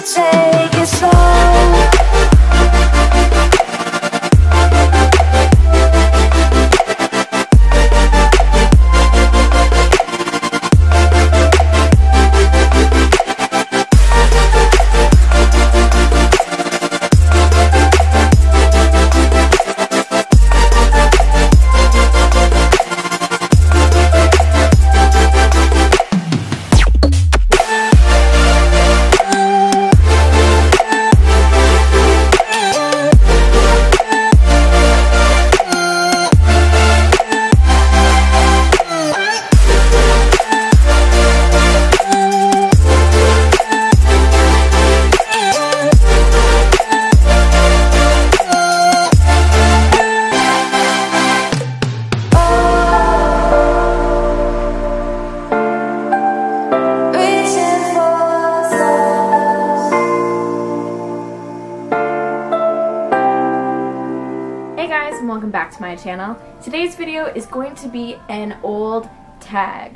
take it slow. guys and welcome back to my channel. Today's video is going to be an old tag.